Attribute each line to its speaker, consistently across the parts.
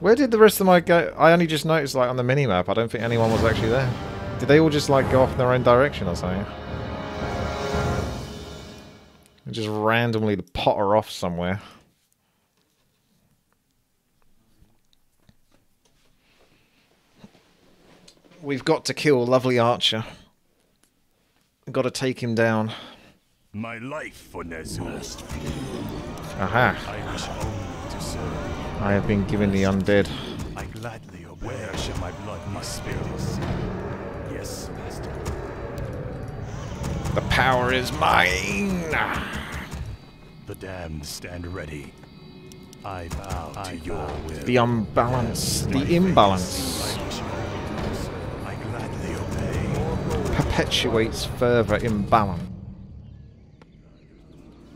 Speaker 1: Where did the rest of my go? I only just noticed, like, on the mini-map, I don't think anyone was actually there. Did they all just, like, go off in their own direction or something? And just randomly the potter off somewhere. We've got to kill lovely Archer. We've got to take him down.
Speaker 2: My life for Ner'zhul.
Speaker 1: Aha.
Speaker 2: I
Speaker 1: have been given the undead.
Speaker 2: I gladly obey. Where shall my blood be spilled? Yes, master.
Speaker 1: The power is mine!
Speaker 2: The damned stand ready. I bow to your will.
Speaker 1: The unbalance, the imbalance
Speaker 2: I wish only to serve. I gladly obey.
Speaker 1: perpetuates further imbalance.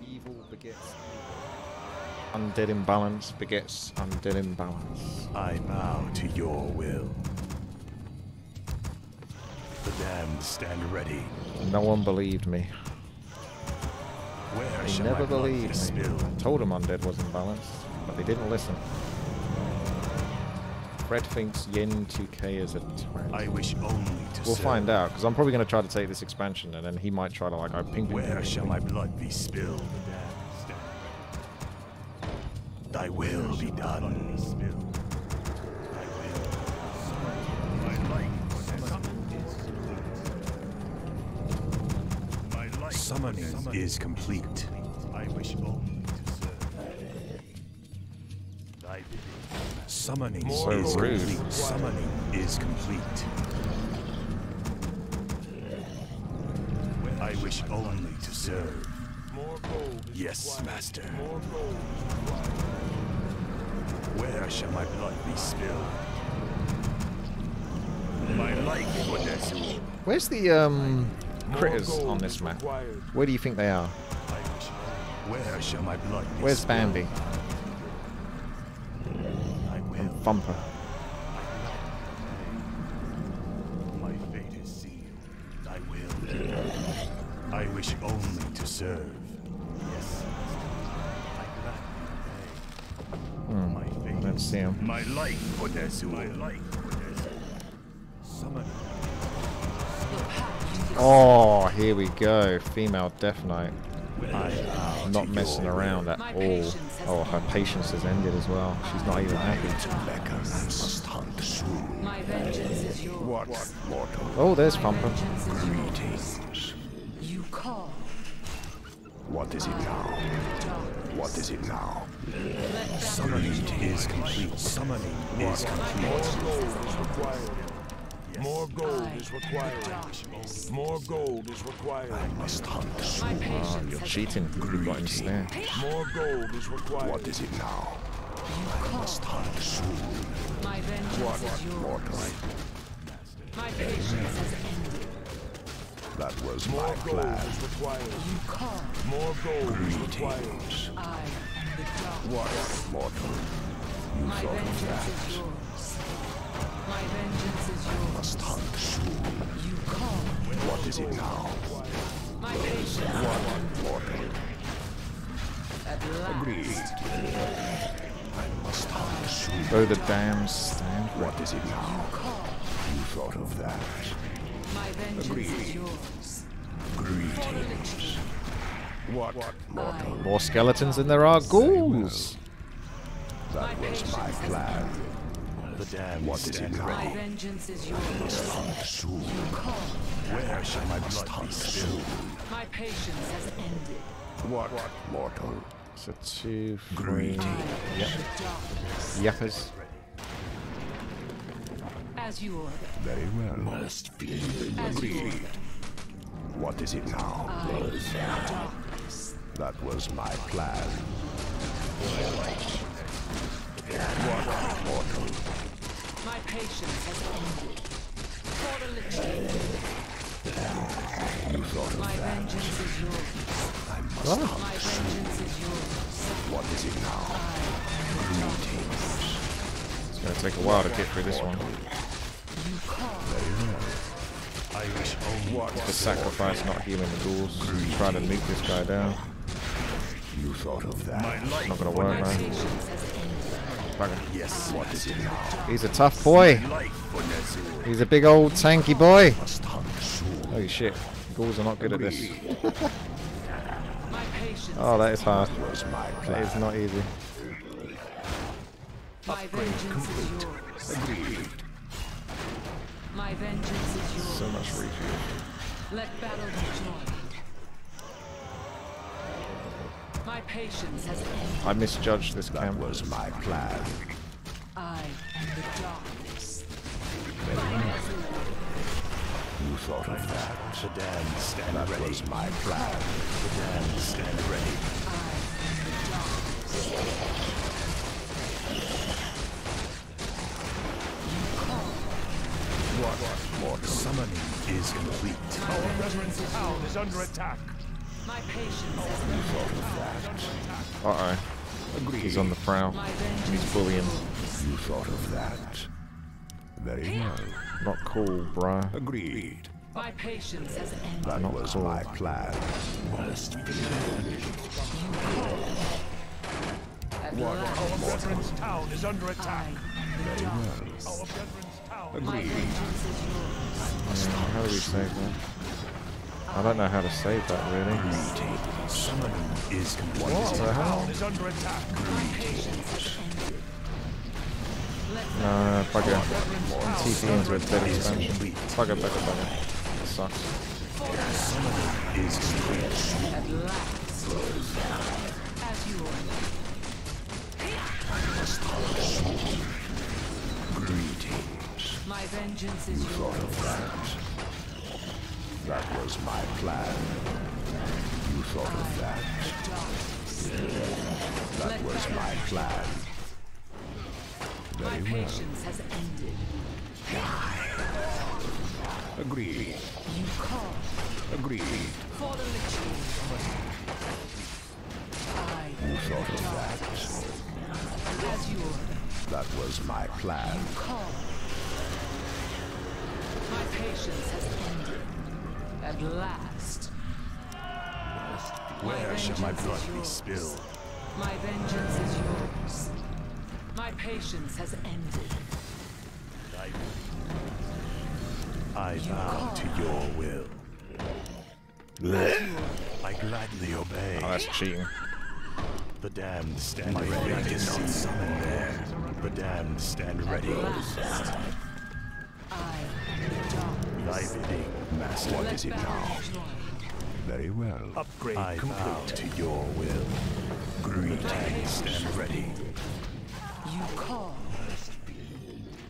Speaker 1: Evil begets undead imbalance begets undead imbalance.
Speaker 2: I bow to your will. The damned stand ready.
Speaker 1: No one believed me.
Speaker 2: Where
Speaker 1: They never
Speaker 2: my blood be
Speaker 1: believed me. I told them undead was imbalanced, but they didn't listen. Fred thinks Yen2kay is a threat.
Speaker 2: I wish only to
Speaker 1: We'll
Speaker 2: serve.
Speaker 1: find out, because I'm probably going to try to take this expansion, and then he might try to like, oh, ping, ping, ping,
Speaker 2: Where
Speaker 1: ping,
Speaker 2: shall
Speaker 1: ping.
Speaker 2: my blood be spilled? Will be done. Summoning is complete. I wish only to serve. Summoning
Speaker 1: So
Speaker 2: is
Speaker 1: rude.
Speaker 2: complete. Summoning is complete. I wish only to serve. Yes, master. Where shall my blood be spilled? My life for Ner'zhul.
Speaker 1: Where's the um critters on this map? Where do you think they are?
Speaker 2: Where shall my blood be
Speaker 1: Where's? Bambi?
Speaker 2: Will.
Speaker 1: Thumper.
Speaker 2: My life for Ner'zhul. My life for Ner'zhul. Summon.
Speaker 1: Oh, here we go. Female Death Knight.
Speaker 2: I uh, bow
Speaker 1: Not messing around at all. Oh, her patience has ended as well. She's not even happy.
Speaker 2: must hunt soon.
Speaker 3: My vengeance is yours.
Speaker 2: What mortal
Speaker 1: Oh, there's
Speaker 3: My
Speaker 1: Thumper.
Speaker 3: vengeance is yours.
Speaker 2: greetings?
Speaker 3: You call.
Speaker 2: What is it now?
Speaker 3: Darkness.
Speaker 2: What is it now? Summoning is complete. Summoning is complete.
Speaker 4: More gold is
Speaker 3: I
Speaker 4: required. More gold is required.
Speaker 2: Must hunt
Speaker 3: My
Speaker 2: soon.
Speaker 1: Oh, you're cheating. You've got him snared.
Speaker 4: More gold is required.
Speaker 2: What is it now?
Speaker 3: You call.
Speaker 2: Must hunt soon.
Speaker 3: My vengeance is yours.
Speaker 2: Mortal.
Speaker 3: My patience has ended.
Speaker 2: That was
Speaker 4: More
Speaker 2: my
Speaker 4: gold
Speaker 2: plan.
Speaker 4: is required.
Speaker 3: You call.
Speaker 4: More gold is required.
Speaker 2: Greetings.
Speaker 3: I am the dark.
Speaker 2: What mortal? You
Speaker 3: My
Speaker 2: thought of
Speaker 3: vengeance
Speaker 2: that?
Speaker 3: is yours. My vengeance is yours.
Speaker 2: Must hunt soon.
Speaker 3: You call.
Speaker 2: What is it now?
Speaker 3: My patience has ended.
Speaker 2: Mortal.
Speaker 3: At
Speaker 2: Agreed.
Speaker 3: last.
Speaker 2: I must hunt soon.
Speaker 1: Oh, the damn stand.
Speaker 2: What is it now?
Speaker 3: Call.
Speaker 2: You thought of that?
Speaker 3: My vengeance is yours.
Speaker 2: Greetings. What mortal?
Speaker 1: More skeletons than there are ghouls.
Speaker 2: That was my plan. The damned what is it
Speaker 3: My
Speaker 2: now?
Speaker 3: vengeance is yours.
Speaker 2: Hunt soon.
Speaker 3: Call.
Speaker 2: Where shall my blood hunt soon?
Speaker 3: My patience has ended.
Speaker 2: What what mortal?
Speaker 1: So two, three.
Speaker 2: Greetings.
Speaker 1: Yep.
Speaker 3: The darkness.
Speaker 1: Yuppers.
Speaker 3: As you order.
Speaker 2: Very well. Must be
Speaker 3: As you.
Speaker 2: What is it now?
Speaker 3: I am the darkness.
Speaker 2: That was my plan. What mortal?
Speaker 3: My patience has ended. For the lich.
Speaker 2: You thought of
Speaker 3: My
Speaker 2: that?
Speaker 3: vengeance is yours.
Speaker 2: I must
Speaker 1: What?
Speaker 2: hunt
Speaker 3: My vengeance is yours.
Speaker 2: What is it now? Greetings.
Speaker 1: It's going to take a while to get through this one.
Speaker 3: You call.
Speaker 2: I wish only
Speaker 1: The sacrifice not healing the ghouls. Try to nuke this guy down.
Speaker 2: you thought of that.
Speaker 1: Not going to work, man.
Speaker 3: patience has ended.
Speaker 1: Bugger.
Speaker 2: Yes, what is it now?
Speaker 1: He's a tough boy.
Speaker 2: Life for Ner'zhul.
Speaker 1: He's a big old tanky boy.
Speaker 2: Must hunt soon.
Speaker 1: Holy shit. Ghouls are not good at this. Oh, that is hard.
Speaker 2: Was my
Speaker 1: That is not easy.
Speaker 3: My vengeance is yours.
Speaker 2: Agreed.
Speaker 3: My vengeance is yours.
Speaker 1: So much refuel.
Speaker 3: Let battle be joined. My patience has ended.
Speaker 1: I misjudged this
Speaker 2: That
Speaker 1: camp.
Speaker 2: was my plan.
Speaker 3: I am the darkness.
Speaker 2: You thought of that. The damned stand that ready. That was my plan. The damned stand ready. What? Mortal summoning is complete.
Speaker 4: Our brethren's town is under attack.
Speaker 3: My patience has ended.
Speaker 1: Uh oh.
Speaker 2: Agreed.
Speaker 1: He's on the prowl. He's bullying.
Speaker 2: You thought of that. Very well.
Speaker 1: Not cool, bruh.
Speaker 2: Agreed.
Speaker 3: My patience has ended.
Speaker 2: That
Speaker 1: Not
Speaker 2: was
Speaker 1: cool.
Speaker 2: my plan.
Speaker 3: At
Speaker 2: What?
Speaker 3: last,
Speaker 4: Our brethren's town is under
Speaker 3: I
Speaker 4: attack.
Speaker 3: am the
Speaker 2: Agreed.
Speaker 1: Yeah, how do we save that? I don't know how to save that really. What the hell? Bugger. TP into a dead expansion. Bugger, bugger, sucks.
Speaker 2: Is.
Speaker 3: As you. My vengeance is
Speaker 2: Thought
Speaker 3: yours.
Speaker 2: of that. That was my plan. You thought of that. That
Speaker 3: Let
Speaker 2: was my plan.
Speaker 3: My
Speaker 2: Very well.
Speaker 3: patience has ended.
Speaker 2: Agreed.
Speaker 3: You call
Speaker 2: Agreed.
Speaker 3: for the. I
Speaker 2: You thought of that.
Speaker 3: as you order.
Speaker 2: That was my plan.
Speaker 3: Call. My patience has ended. At last.
Speaker 2: Where shall my blood be spilled?
Speaker 3: My vengeance is yours. My patience has ended.
Speaker 2: I bow to your will. I gladly obey.
Speaker 1: Oh, that's cheating.
Speaker 2: The damned stand ready. I did not summon there. The damned stand ready.
Speaker 3: Dark.
Speaker 2: Thy bidding, master. What
Speaker 3: Let
Speaker 2: it now? Very well.
Speaker 4: Upgrade
Speaker 2: I bow
Speaker 4: complete.
Speaker 2: to your will. Greetings, and ready.
Speaker 3: You call.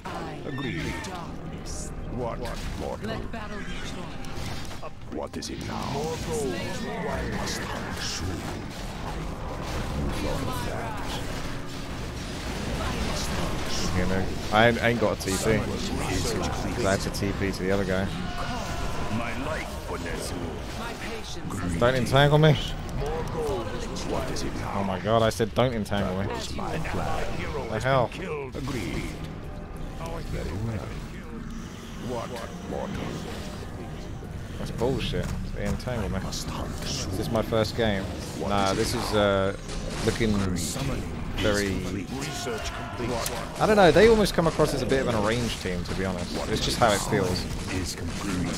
Speaker 3: I
Speaker 2: Agreed.
Speaker 3: am the darkness.
Speaker 2: What? Mortal.
Speaker 3: Let battle be.
Speaker 2: What is it now?
Speaker 4: More gold is.
Speaker 2: Must hunt soon. You thought of that.
Speaker 1: You know, I ain't, got a TP. I had to TP to the other guy. Don't entangle me.
Speaker 2: What
Speaker 1: Oh my god, I said don't entangle me.
Speaker 4: Hero
Speaker 1: The hell?
Speaker 2: Very well. What?
Speaker 1: That's bullshit. They entangle me. This is my first game. Nah, this is uh, looking very...
Speaker 2: is complete.
Speaker 4: Research complete.
Speaker 1: I don't know, they almost come across as a bit of an arranged team, to be honest. It's just how it feels.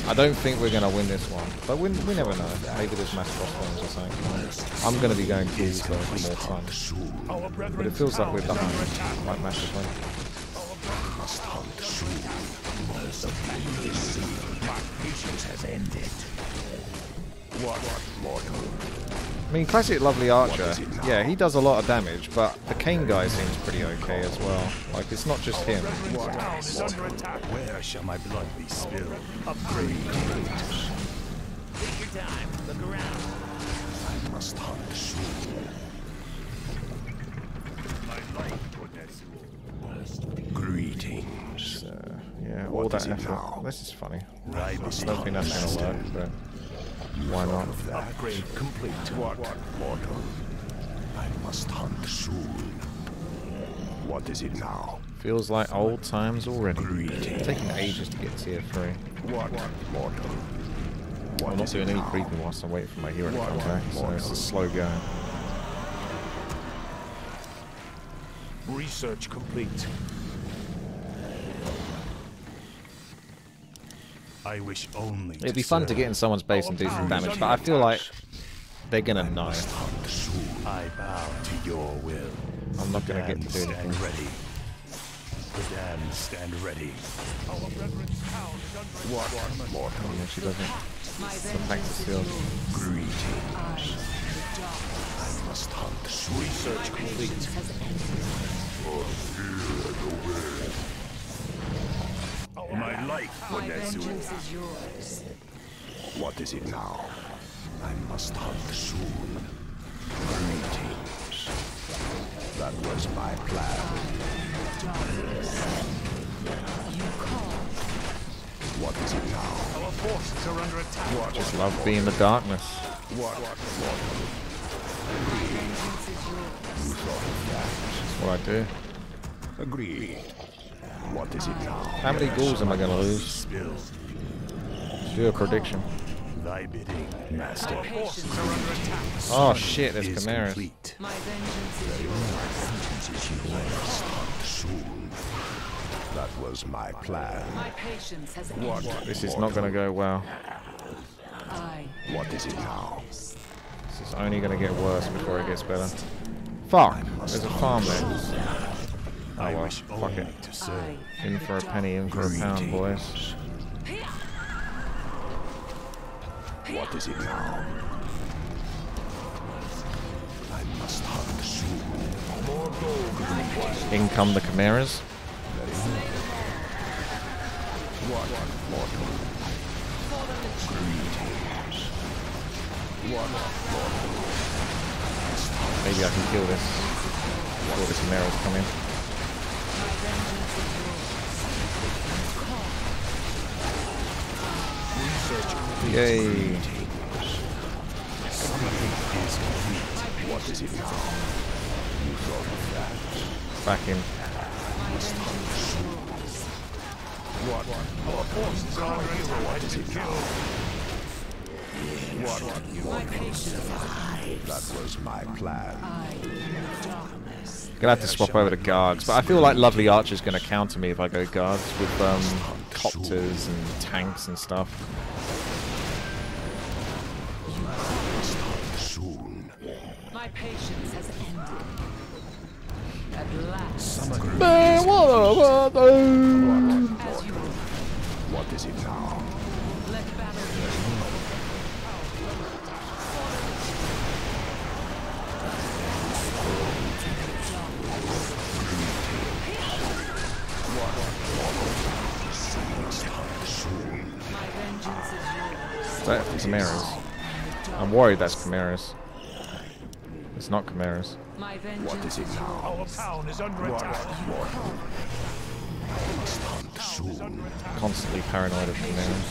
Speaker 1: I don't think we're going to win this one, but we, we never know. Maybe there's mass boss ones or something. I'm going to be going ghouls though for more fun. But it feels like we're
Speaker 4: is under
Speaker 1: behind,
Speaker 4: attack.
Speaker 1: like massively.
Speaker 2: Must hunt soon. My patience has ended. What? Mortal.
Speaker 1: I mean, classic lovely archer. Yeah, he does a lot of damage, but the Kane guy seems pretty okay as well. Like it's not just him.
Speaker 4: Brethren's town is under attack.
Speaker 2: Where shall my blood be spilled? Upgrade.
Speaker 4: Take your time. Look around.
Speaker 2: I must hunt soon.
Speaker 4: My life for.
Speaker 2: Greetings.
Speaker 1: Uh, yeah, all
Speaker 2: What
Speaker 1: that effort. This is funny.
Speaker 2: I
Speaker 1: I don't think that's gonna work, but why not?
Speaker 2: Of that.
Speaker 4: Upgrade complete.
Speaker 2: What? Mortal. I must hunt soon. What is it now?
Speaker 1: Feels like old times already.
Speaker 2: Greetings.
Speaker 1: Taking ages to get tier three.
Speaker 2: What? Mortal. What
Speaker 1: I'm not doing any creeping whilst I wait for my hero to come back, so it's a slow going.
Speaker 2: Research complete. I wish only
Speaker 1: It'd be fun to get in someone's base and do some damage, but I feel like they're gonna know.
Speaker 5: Hunt soon.
Speaker 2: I bow to your will.
Speaker 1: I'm not gonna get
Speaker 2: Damned
Speaker 1: to do
Speaker 2: stand
Speaker 1: anything.
Speaker 2: ready. The damned stand ready. Our reverence town is under
Speaker 5: What mortal
Speaker 1: Oh, no, she doesn't.
Speaker 6: My
Speaker 1: The pact
Speaker 6: vengeance
Speaker 1: is
Speaker 6: is
Speaker 1: sealed.
Speaker 6: yours.
Speaker 5: greeting?
Speaker 6: I,
Speaker 5: Must hunt
Speaker 2: research complete.
Speaker 6: patience has ended.
Speaker 2: Oh, my life for
Speaker 6: My
Speaker 2: Ner'zhul.
Speaker 6: vengeance is yours.
Speaker 5: What is it now? I must hunt soon. Greetings. That was my plan.
Speaker 6: Darkness. You call.
Speaker 5: What is it now?
Speaker 2: Our forces are under attack.
Speaker 5: What?
Speaker 1: Just love being the darkness.
Speaker 5: What? Mortal,
Speaker 6: My vengeance is yours.
Speaker 5: you thought of
Speaker 1: That's what I do.
Speaker 5: that. Agreed. What is it now?
Speaker 1: How many ghouls am I gonna lose?
Speaker 2: Spill.
Speaker 1: Do a prediction.
Speaker 2: Thy bidding, master.
Speaker 6: patience are under attack.
Speaker 1: Oh shit, there's
Speaker 2: is
Speaker 1: chimeras.
Speaker 6: My vengeance is yours.
Speaker 5: I must hunt soon. That was my plan.
Speaker 6: My patience has
Speaker 5: What?
Speaker 1: This is not gonna go well.
Speaker 6: I,
Speaker 5: What is it now?
Speaker 1: This is only gonna get worse before it gets better. Fuck! There's a farm there. Oh
Speaker 2: I
Speaker 1: well,
Speaker 2: wish
Speaker 1: fuck
Speaker 2: only
Speaker 1: it.
Speaker 2: to serve.
Speaker 1: In for a penny, in for a pound, boys.
Speaker 5: What is it now? I must hunt soon. More gold.
Speaker 1: In come the chimeras.
Speaker 5: What? Mortal. Greetings. What? Mortal.
Speaker 1: Maybe I can kill this before the chimeras come in. Yay!
Speaker 5: What that.
Speaker 1: Back in.
Speaker 5: What?
Speaker 2: Our forces are under attack.
Speaker 5: What is it now? What?
Speaker 6: My patience
Speaker 5: That was my plan.
Speaker 6: I, the.
Speaker 1: Gonna have to swap over to Gargs, but I feel like Lovely Archer's gonna counter me if I go Gargs with um, copters and tanks and stuff.
Speaker 6: My patience has ended. At last,
Speaker 5: What?
Speaker 6: as
Speaker 1: that chimeras? I'm worried that's chimeras. It's not chimeras.
Speaker 6: My
Speaker 5: What is
Speaker 6: vengeance
Speaker 5: it
Speaker 6: is
Speaker 5: now?
Speaker 2: Our town is under attack.
Speaker 5: Mortal. Must hunt soon.
Speaker 1: Constantly paranoid of chimeras.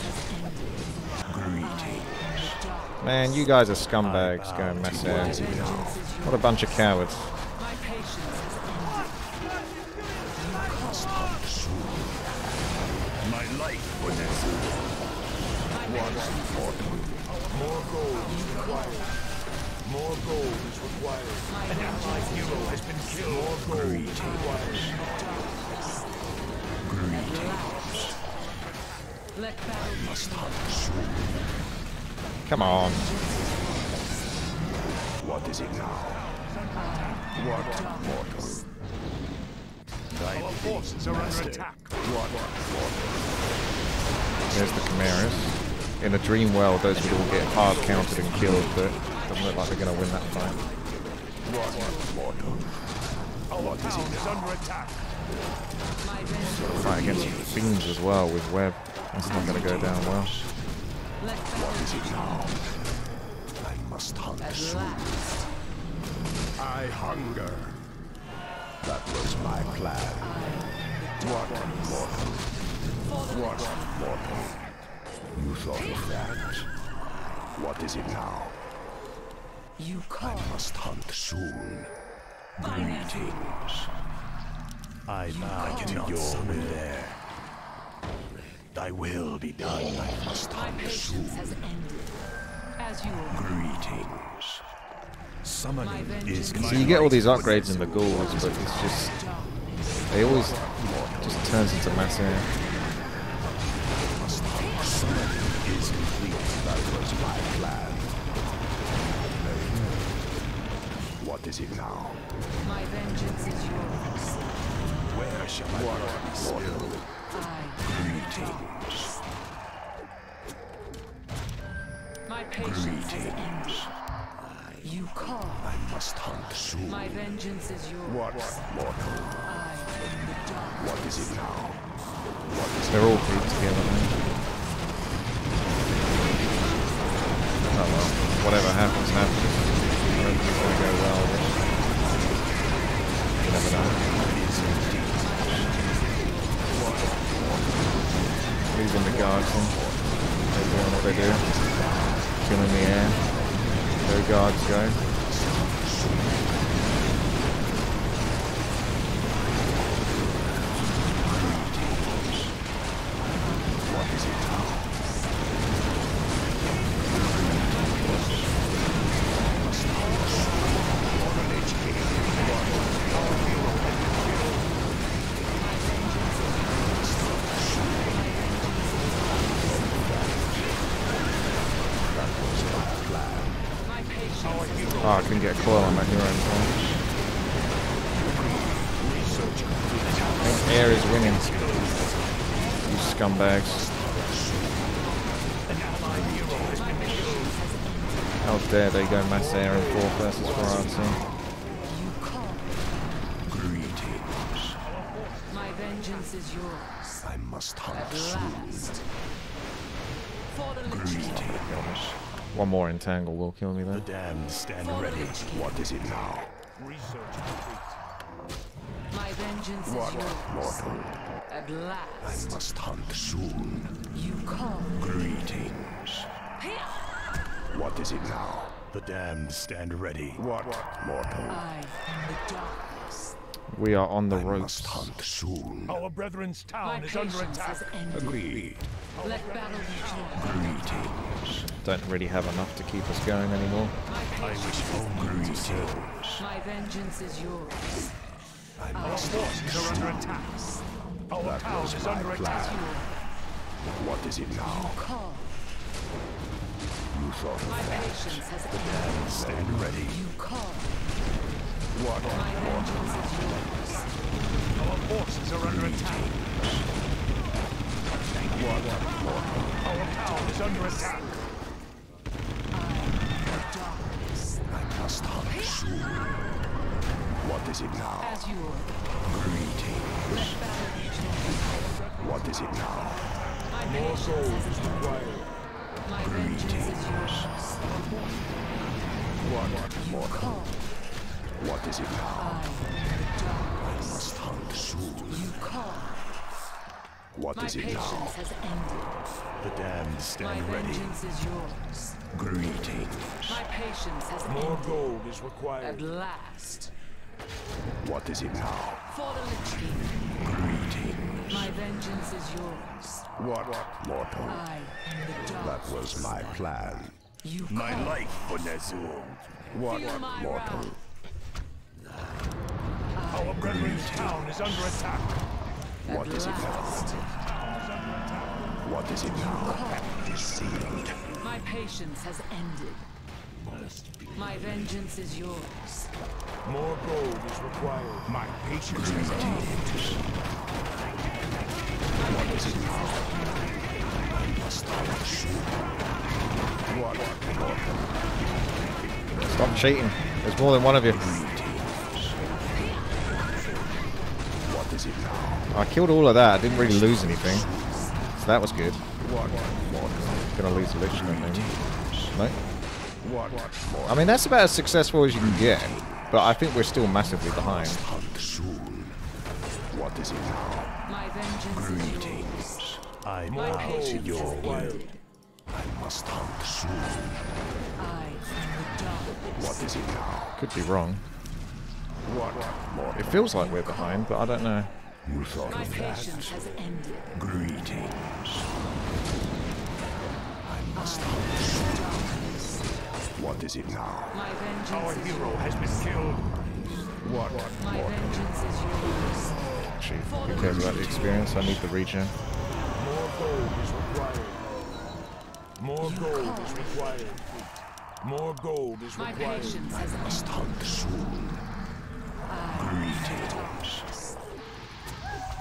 Speaker 5: Greetings.
Speaker 1: Man, you guys are scumbags going mess here.
Speaker 6: vengeance is yours.
Speaker 1: What a bunch of cowards.
Speaker 6: My patience has ended.
Speaker 5: Must hunt soon.
Speaker 2: My life for Ner'zhul.
Speaker 6: My vengeance
Speaker 5: Mortal.
Speaker 2: More gold is required. More gold is required.
Speaker 6: my
Speaker 2: An allied hero has been killed. More gold is required.
Speaker 5: Greetings.
Speaker 6: let battle
Speaker 5: Must hunt soon.
Speaker 1: Come on.
Speaker 5: What is it now? What? Mortal.
Speaker 2: Thy Our forces are under attack.
Speaker 5: What? Mortal.
Speaker 1: There's the chimeras. In a dream world, those would all get hard counted and killed, but it doesn't look like they're gonna win that fight.
Speaker 5: What?
Speaker 2: Our town under attack.
Speaker 1: Fight against fiends as well with web. That's not gonna go down well.
Speaker 6: Battle
Speaker 5: Is it now? I must hunt soon. I hunger. That was my plan. What? Mortal. What? Mortal. You thought of that. What is it now?
Speaker 6: You call.
Speaker 5: Must hunt soon. Greetings.
Speaker 2: I bow to your will there. Thy will be done.
Speaker 5: I must
Speaker 6: My
Speaker 5: hunt
Speaker 6: patience
Speaker 5: soon.
Speaker 6: has ended. As you.
Speaker 5: Greetings.
Speaker 2: Summoning is
Speaker 6: is
Speaker 1: So you get all these upgrades in the ghouls, but it's just They always just turns into mass air.
Speaker 7: Is complete. That was my plan. What is it now?
Speaker 8: My vengeance is yours.
Speaker 2: Where shall my blood be spilled?
Speaker 8: I.
Speaker 7: Greetings.
Speaker 8: My patience has ended. You call.
Speaker 7: I must hunt soon.
Speaker 8: My vengeance is yours.
Speaker 7: What mortal?
Speaker 8: I am the dark.
Speaker 7: What is it now?
Speaker 1: They're all grouped together now. Whatever happens, scumbags. How dare they go mass air in 4 versus 4 RT.
Speaker 8: You call.
Speaker 7: Greetings.
Speaker 8: My vengeance is yours.
Speaker 7: I must hunt soon.
Speaker 8: last. For the Lich King.
Speaker 7: Greetings.
Speaker 1: One more entangle will kill me
Speaker 2: then.
Speaker 1: The
Speaker 2: damned stand ready.
Speaker 7: What is it now?
Speaker 8: My vengeance
Speaker 7: What
Speaker 8: is yours.
Speaker 7: mortal?
Speaker 8: At last.
Speaker 7: I must hunt soon.
Speaker 8: You call.
Speaker 7: Greetings. What is it now?
Speaker 2: The damned stand ready.
Speaker 7: What mortal?
Speaker 8: I am the darkness.
Speaker 1: We are on the
Speaker 7: I
Speaker 1: ropes.
Speaker 7: must hunt soon.
Speaker 5: Our brethren's
Speaker 8: My
Speaker 5: town is under attack.
Speaker 8: has.
Speaker 7: Agreed.
Speaker 8: Let battle be.
Speaker 7: Greetings.
Speaker 1: Don't really have enough to keep us going anymore.
Speaker 2: I
Speaker 8: patience.
Speaker 2: wish only to serve.
Speaker 8: My vengeance is yours.
Speaker 7: I
Speaker 5: Our
Speaker 7: must
Speaker 5: forces are under attack. Our
Speaker 7: That
Speaker 5: town
Speaker 7: was
Speaker 5: is
Speaker 7: my
Speaker 5: under attack.
Speaker 7: What is it now?
Speaker 8: Call.
Speaker 7: You thought
Speaker 8: My
Speaker 7: of that.
Speaker 8: patience has ended.
Speaker 2: Stand ready.
Speaker 8: You call.
Speaker 7: What
Speaker 8: My vengeance is.
Speaker 5: Our forces are under attack. Our town is under attack.
Speaker 7: I must hunt soon. What is it now?
Speaker 8: As My patience has ended. My vengeance is.
Speaker 7: What mortal?
Speaker 8: Call.
Speaker 7: What is it now?
Speaker 8: I am the darkness.
Speaker 7: Must hunt soon.
Speaker 8: You call.
Speaker 7: What
Speaker 8: My
Speaker 7: is it now?
Speaker 8: patience has ended.
Speaker 2: The damned
Speaker 8: My
Speaker 2: ready.
Speaker 8: vengeance is yours.
Speaker 7: Greetings.
Speaker 8: My patience has
Speaker 5: More
Speaker 8: ended.
Speaker 5: gold is required.
Speaker 8: At last.
Speaker 7: What is it now?
Speaker 8: For the Lich King.
Speaker 7: Greetings.
Speaker 8: My vengeance is yours.
Speaker 7: What mortal?
Speaker 8: I am the
Speaker 7: That was my plan.
Speaker 8: You
Speaker 2: My
Speaker 8: call.
Speaker 2: life for Ner'zhul.
Speaker 7: What
Speaker 8: Feel my
Speaker 7: mortal?
Speaker 8: wrath.
Speaker 5: Our brethren's town is under attack.
Speaker 7: What is it now?
Speaker 8: last.
Speaker 7: What is it now? Deceived.
Speaker 8: My patience has ended. My vengeance is yours.
Speaker 5: More gold is required. My patience has ended.
Speaker 7: What is it now? I must hunt soon. What mortal?
Speaker 1: Stop cheating. There's more than one of you. I killed all of that. I didn't really lose anything. So that was good. Gonna lose a Lich maybe. No? I mean, that's about as successful as you can get. But I think we're still massively behind.
Speaker 7: What is it now?
Speaker 8: My vengeance.
Speaker 2: I
Speaker 8: My
Speaker 2: bow to your
Speaker 8: has
Speaker 2: will.
Speaker 7: I must hunt soon.
Speaker 8: I am the darkness.
Speaker 7: What is it now?
Speaker 1: Could be wrong.
Speaker 7: What mortal?
Speaker 1: It feels like we're behind, but I don't know.
Speaker 7: You thought
Speaker 8: My
Speaker 7: of that?
Speaker 8: has ended.
Speaker 7: Greetings. I must hunt soon.
Speaker 8: Darkness.
Speaker 7: What is it now?
Speaker 8: My
Speaker 5: Our
Speaker 8: is
Speaker 5: hero
Speaker 8: yours.
Speaker 5: has been killed.
Speaker 7: What
Speaker 8: My
Speaker 7: mortal?
Speaker 8: vengeance is yours.
Speaker 1: actually. Who cares about the experience? I need the regen.
Speaker 5: More gold is required. More gold is required. More gold is
Speaker 9: My
Speaker 5: required.
Speaker 9: patience has
Speaker 10: Must hunt soon. Greetings.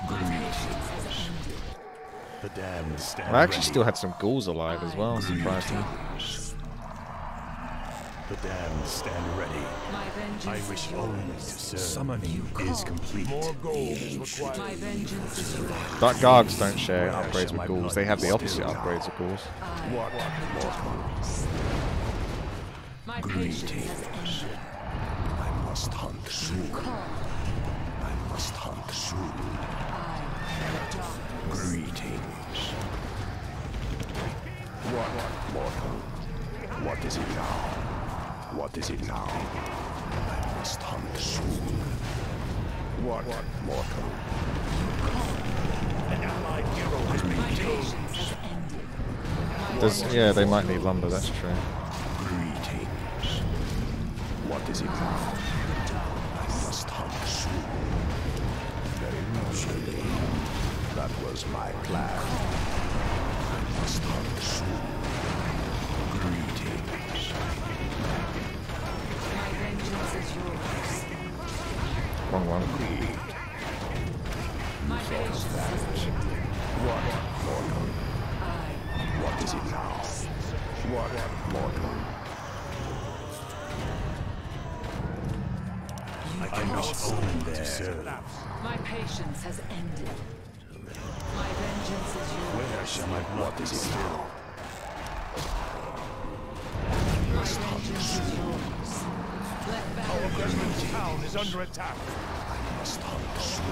Speaker 9: my patience has ended.
Speaker 2: The damned stand
Speaker 1: I actually
Speaker 2: ready.
Speaker 1: still had some ghouls alive as well, surprisingly.
Speaker 2: The damned stand ready.
Speaker 9: My vengeance
Speaker 2: I wish only to serve. Summoning is complete.
Speaker 5: More gold is required.
Speaker 9: My vengeance is yours.
Speaker 1: Dark Gargs don't share upgrades with ghouls. They have the opposite upgrades of ghouls.
Speaker 5: What?
Speaker 9: My patience has ended.
Speaker 10: I must hunt soon. I must hunt soon.
Speaker 9: I am the darkness.
Speaker 10: Greetings. What, mortal? What is it now? What is it now? I must hunt soon. What, mortal?
Speaker 9: My patience has ended. My
Speaker 1: Does yeah, they might need lumber. That's true.
Speaker 10: Greetings. What is it now? I must hunt soon. Very naturally. That was my plan.
Speaker 1: Wrong one.
Speaker 9: My patience has ended.
Speaker 10: What.
Speaker 9: I
Speaker 10: What is it now? What, mortal?
Speaker 2: I wish only to serve.
Speaker 9: My patience has ended. My vengeance is yours.
Speaker 2: Where shall my blood
Speaker 10: What is it now?
Speaker 5: Town is under attack.
Speaker 10: I must hunt soon.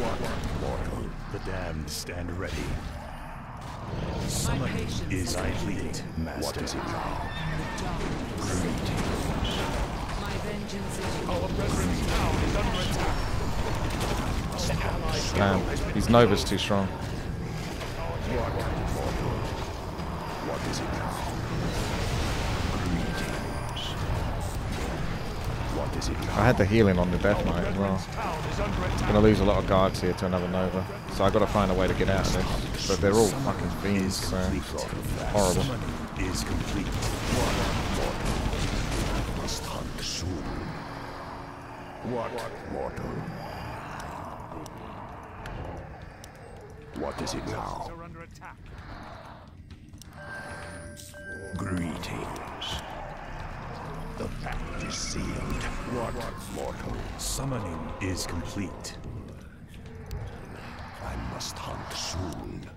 Speaker 10: What, mortal?
Speaker 2: The damned stand ready.
Speaker 9: My
Speaker 2: Summoning is
Speaker 9: has
Speaker 2: complete, master.
Speaker 10: is it now?
Speaker 9: The.
Speaker 10: Greetings.
Speaker 9: My vengeance is
Speaker 5: Our
Speaker 9: yours.
Speaker 5: brethren's town is under attack.
Speaker 1: Damn, he's Nova's too strong.
Speaker 10: What,
Speaker 1: I had the healing on the Death Knight as well.
Speaker 5: Brethren's town is under attack.
Speaker 1: Gonna lose a lot of Gargs here to another Nova, so I've gotta find a way to get out of this. But they're all fucking fiends, so horrible.
Speaker 2: Summoning is complete.
Speaker 10: Must hunt soon. What, mortal? What is it now?
Speaker 5: Are under attack.
Speaker 10: Greetings. The pact is sealed. What, mortal?
Speaker 2: Summoning is complete.
Speaker 10: I must hunt soon.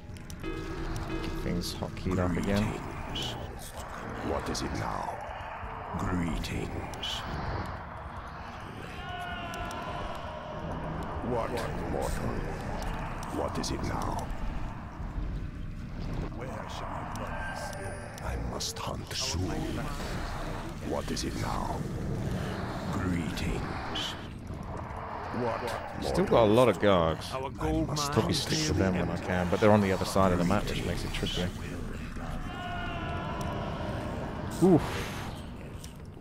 Speaker 1: Things hotkeyed up again.
Speaker 10: What is it now? Greetings. What, mortal? What is it now?
Speaker 2: Where shall my blood be spilled?
Speaker 10: I must hunt soon. What is it now? Greetings. What,
Speaker 1: Still got a lot of Gargs.
Speaker 5: Our gold mine
Speaker 1: Probably stick to them when I can, but they're on the other side of the map, which makes it trickier. Oof.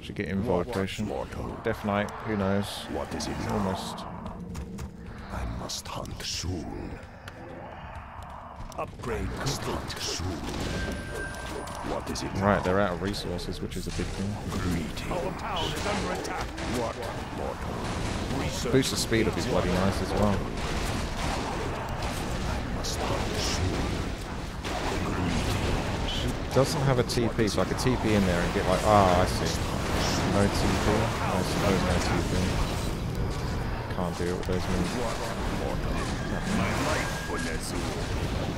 Speaker 1: Should get invocation.
Speaker 10: mortal?
Speaker 1: Death Knight, who knows?
Speaker 10: What is it now?
Speaker 1: Almost.
Speaker 10: I must hunt soon.
Speaker 2: Upgrade
Speaker 10: Must hunt soon. What is it?
Speaker 1: Right, they're out of resources, which is a big thing.
Speaker 10: Greetings.
Speaker 5: Our town is under attack.
Speaker 10: What, mortal?
Speaker 5: Research.
Speaker 1: Boost the speed would be bloody nice as well.
Speaker 10: Must.
Speaker 1: Doesn't have a TP, so I could TP in there and get like, ah, I see. No TP. I suppose no TP. Can't do it with those moves.
Speaker 2: my life for Ner'zhul.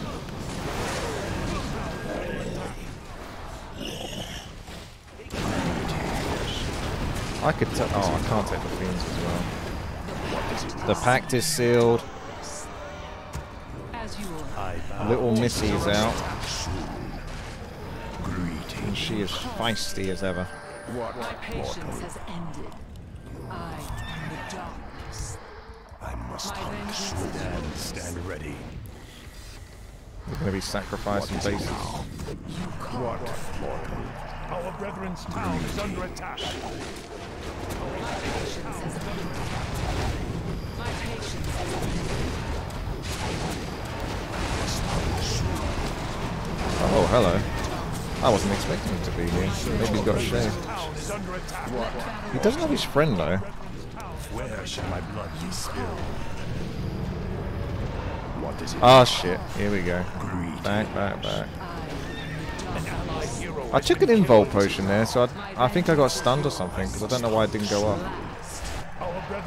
Speaker 1: I could. T- oh, I can't take the fiends as well. The pact is sealed.
Speaker 9: As you order.
Speaker 2: I bow.
Speaker 1: Little Missy is out, and she is feisty as ever.
Speaker 10: What,
Speaker 9: My patience has ended. I am the darkness.
Speaker 10: I must
Speaker 9: My
Speaker 10: hunt
Speaker 9: vengeance
Speaker 10: soon.
Speaker 2: And stand ready.
Speaker 1: We're going to be sacrificing bases.
Speaker 9: You.
Speaker 10: What, mortal?
Speaker 5: Our brethren's town is under attack.
Speaker 9: Oh,
Speaker 1: hello. I wasn't expecting him to be here. Maybe he's got
Speaker 5: a shade.
Speaker 1: He doesn't have his friend, though.
Speaker 2: Where shall my blood be spilled?
Speaker 11: What is?
Speaker 1: Ah, oh, shit. Here we go. Back, back, back. I took an invul potion there, so I, I think I got stunned or something, because I don't know why it didn't go up.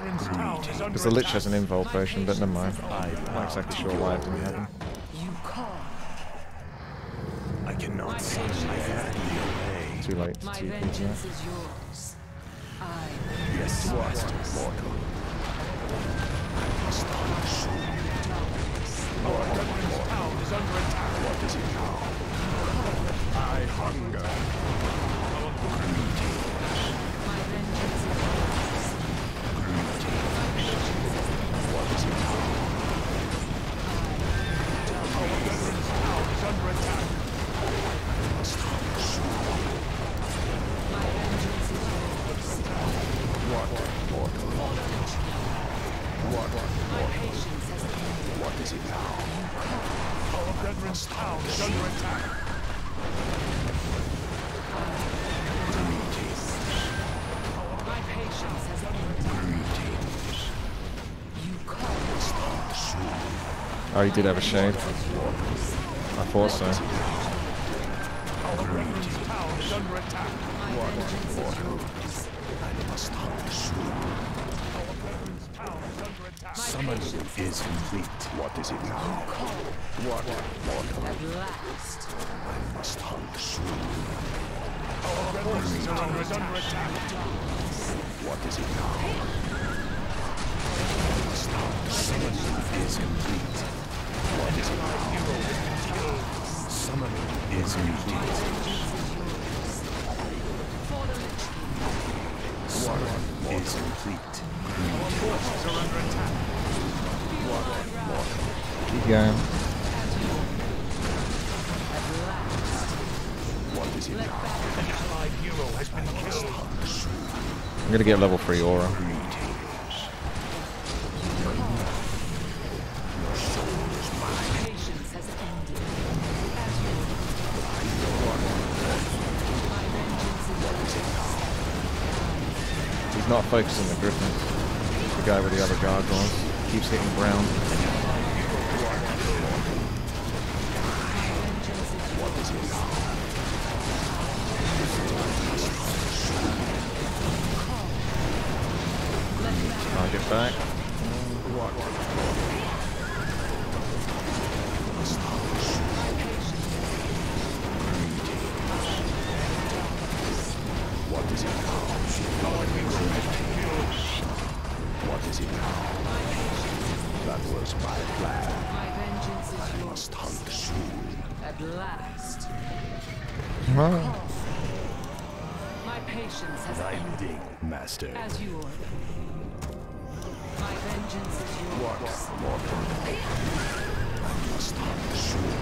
Speaker 1: Because the Lich has an invul potion, but never mind. I'm not exactly sure why it didn't happen.
Speaker 12: You call.
Speaker 2: I cannot summon my family away.
Speaker 1: Too late to
Speaker 12: My
Speaker 1: TP
Speaker 12: vengeance
Speaker 1: now.
Speaker 12: is yours. I
Speaker 2: Yes, master.
Speaker 11: Mortal.
Speaker 5: Our brethren's town is under attack.
Speaker 11: What is it now? I hunger.
Speaker 12: my
Speaker 1: Oh, he did have a shade. I thought so.
Speaker 5: Brethren's town is under attack.
Speaker 12: My vengeance is yours.
Speaker 5: Our brethren's town is under attack.
Speaker 12: My
Speaker 2: Summon is complete.
Speaker 11: What is it now? What? Mortal.
Speaker 12: at last.
Speaker 11: I must hunt soon.
Speaker 5: Our town is under attack.
Speaker 11: What is it now?
Speaker 2: Summon is complete.
Speaker 11: What is it now?
Speaker 2: Summon is complete.
Speaker 12: For the Lich King.
Speaker 2: Summon is complete.
Speaker 5: Attack.
Speaker 1: Keep going.
Speaker 11: What is it now?
Speaker 5: An allied hero has been killed.
Speaker 1: I'm gonna get level 3 aura. Not focusing the Griffin. Guy with the other gargoyles. Keeps hitting ground.
Speaker 11: Is it now? That was my plan.
Speaker 12: My vengeance is yours.
Speaker 11: Must hunt soon.
Speaker 12: At last. My patience has
Speaker 2: Thy
Speaker 12: ended.
Speaker 2: master.
Speaker 12: As you order. My vengeance is
Speaker 11: What?
Speaker 12: yours.
Speaker 11: Mortal. I must hunt soon.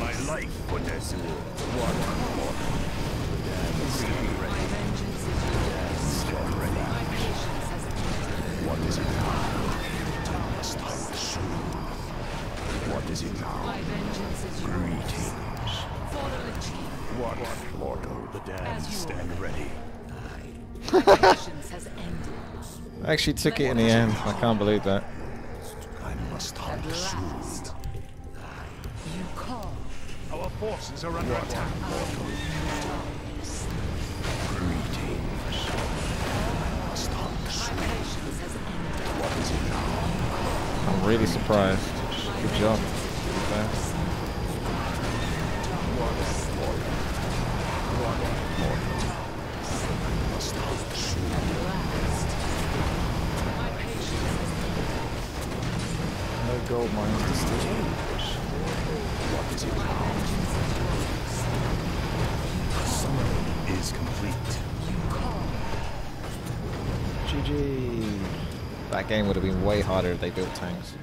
Speaker 2: My life for Ner'zhul.
Speaker 11: What? Mortal.
Speaker 12: My
Speaker 11: Mortal.
Speaker 2: The damned
Speaker 12: As you
Speaker 2: stand ready.
Speaker 12: My patience has ended.
Speaker 1: I actually took it in the end. I can't believe that.
Speaker 11: I must
Speaker 12: At
Speaker 11: hunt soon.
Speaker 12: last. You call.
Speaker 5: Our forces are under attack.
Speaker 11: Must hunt soon.
Speaker 12: Patience has ended.
Speaker 11: What is it now?
Speaker 1: I'm really surprised. Good job. Fast.
Speaker 11: Must hunt soon.
Speaker 12: Last. My patience has ended.
Speaker 1: No gold mines to steal.
Speaker 11: What is it now?
Speaker 2: Summon is complete.
Speaker 1: GG. That game would have been way harder if they built tanks.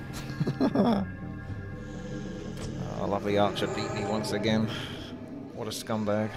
Speaker 1: oh, lovely Archer beat me once again. What a scumbag.